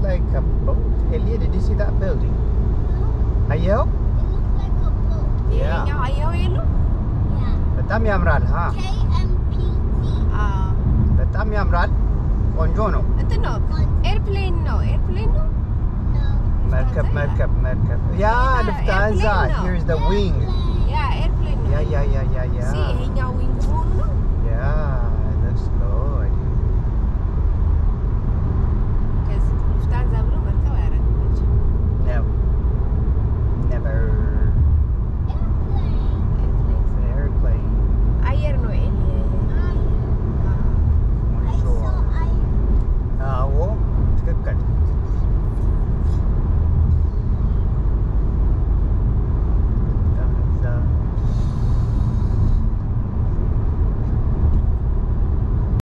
like a boat. Elia, did you see that building? አየኸው? It looks like a boat. Yeah. ይሄኛው አየኸው የሉ Yeah. በጣም ያምራል። ሀ KMPT. በጣም ያምራል። ቆንጆ ነው። እንትን ነው ኤርፕሌን ነው ኤርፕሌን ነው No. መርከብ መርከብ መርከብ ያ ልፍታንዛ airplane ነው። here's the wing ያ ኤርፕሌን ነው ያ ያ ያ ያ ያ ሲ ይሄኛው ዊንግ መሆኑ